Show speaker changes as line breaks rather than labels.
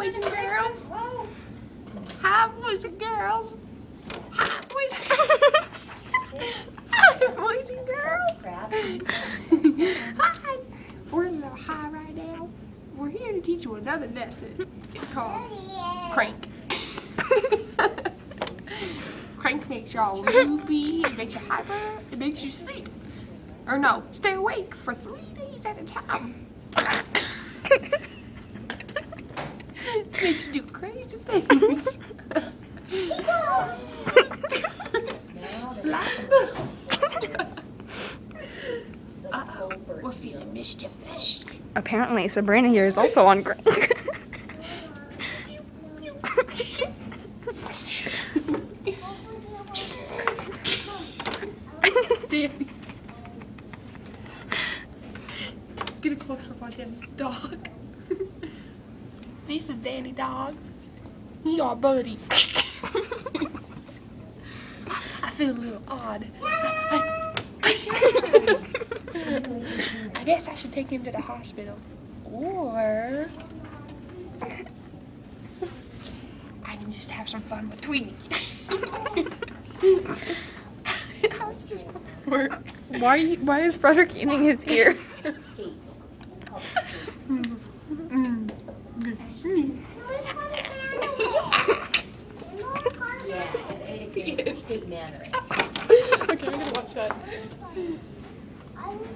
boys and girls. Hi, boys and girls. Hi, boys and girls. Hi, boys and girls. Hi. We're in a little high right now. We're here to teach you another lesson. It's called crank. crank makes y'all loopy, it makes you hyper, it makes you sleep. Or no, stay awake for three days at a time. Makes you do crazy things. Fly. Uh-oh, we're feeling mischievous.
Apparently, Sabrina here is also on crank.
Danny. Get a close up on Danny's dog. This is Danny dog. He our buddy. I feel a little odd. I guess I should take him to the hospital. Or I can just have some fun with Tweety. How does this work?
why, why is Frederick eating his ear?
okay, I'm gonna watch that.